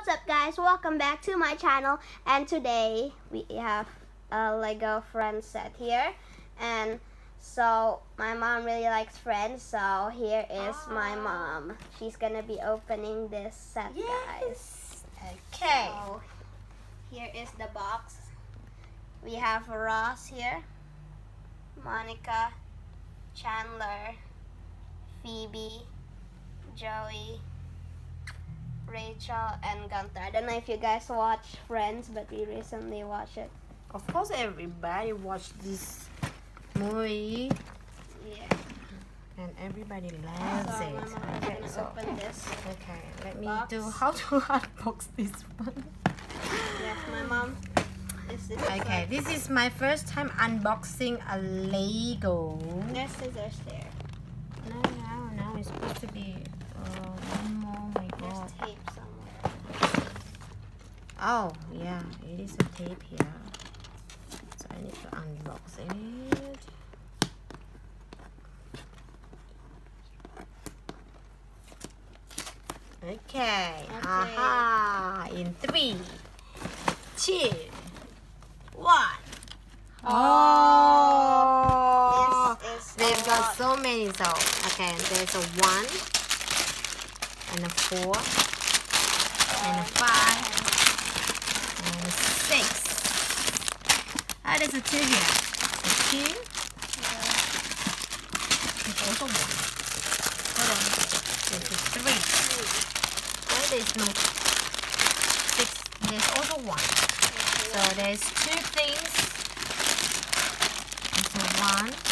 what's up guys? Welcome back to my channel and today we have a Lego Friends set here and so my mom really likes Friends so here is my ah. mom. She's gonna be opening this set guys. Okay. So here is the box. We have Ross here, Monica, Chandler, Phoebe, Joey, Rachel, and Gunther. I don't know if you guys watch Friends, but we recently watched it. Of course, everybody watched this movie Yeah. and everybody loves So it. my mom is Okay, so open this. okay, let me do how to unbox this one. Yes, my mom. This is Okay, this is my first time unboxing a Lego. There's scissors there. No, it's supposed to be. Uh, one more. Oh my There's tape somewhere. Oh, yeah, it is a tape here. So I need to unbox it. Okay. Haha. In three, two, one. Oh. This is They've a got so many. So okay, there's a one and a four and a five and a six. Ah, there's a two here. A two. There's also one. Hold on. There's a three. There's no six? There's also one. So there's two things. There's one.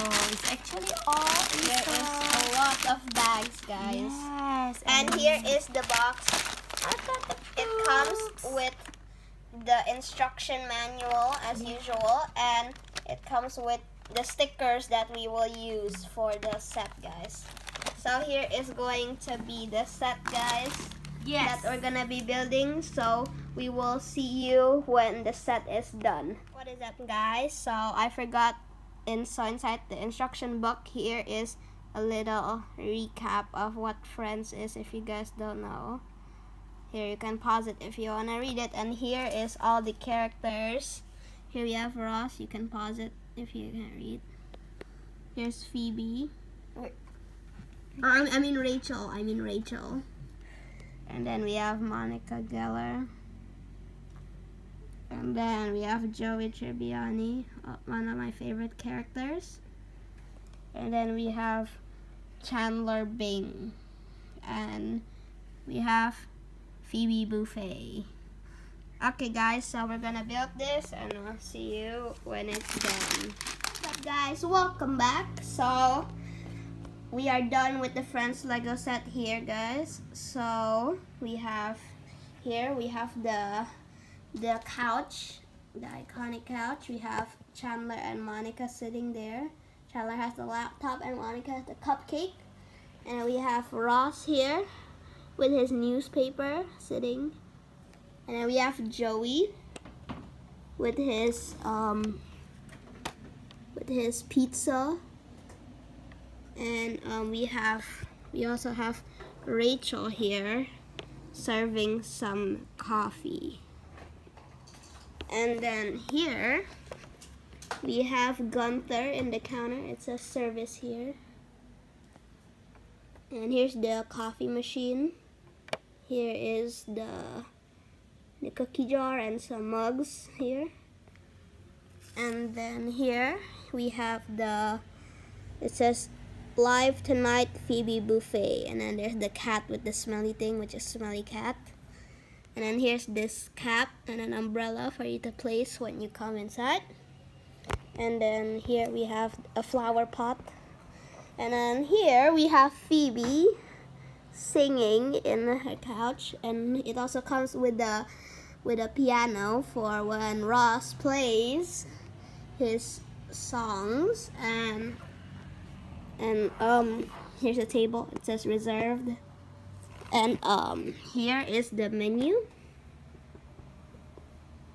So it's actually all There is a lot of bags, guys. Yes. And here is the box. I got the It comes with the instruction manual as usual, and it comes with the stickers that we will use for the set, guys. So here is going to be the set, guys, yes. that we're gonna be building. So we will see you when the set is done. What is up, guys? So I forgot in so inside the instruction book here is a little recap of what Friends is if you guys don't know. Here you can pause it if you wanna read it, and here is all the characters. Here we have Ross. You can pause it if you can read. Here's Phoebe. Wait. Oh, or, I mean Rachel. I mean Rachel. And then we have Monica Geller. And then we have Joey Tribbiani, uh, one of my favorite characters. And then we have Chandler Bing. And we have Phoebe Buffay. Okay, guys, so we're gonna build this and I'll see you when it's done. Up, guys? Welcome back. So, we are done with the Friends Lego set here, guys. So, we have here, we have the the couch, the iconic couch. We have Chandler and Monica sitting there. Chandler has the laptop and Monica has the cupcake. And we have Ross here with his newspaper sitting. And then we have Joey with his um with his pizza. And um, we have we also have Rachel here serving some coffee. And then here we have Gunther in the counter. It says service here. And here's the coffee machine. Here is the the cookie jar and some mugs here. And then here we have the it says live tonight Phoebe Buffay and then there's the cat with the smelly thing which is smelly cat. And then here's this cap and an umbrella for you to place when you come inside. And then here we have a flower pot. And then here we have Phoebe singing in her couch and it also comes with the with a piano for when Ross plays his songs and and um here's a table it says reserved and um here is the menu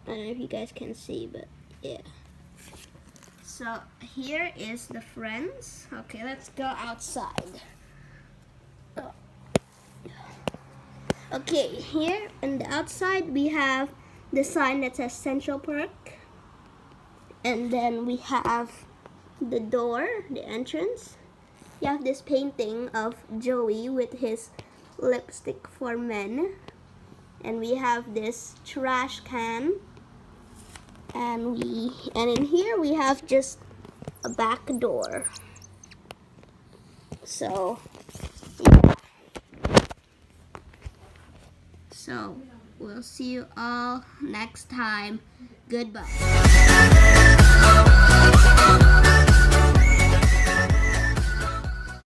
I don't know if you guys can see but yeah so here is the friends okay let's go outside Okay, here on the outside we have the sign that says Central Perk. And then we have the door, the entrance. You have this painting of Joey with his lipstick for men. And we have this trash can. And we and in here we have just a back door. So yeah. So we'll see you all next time. Goodbye.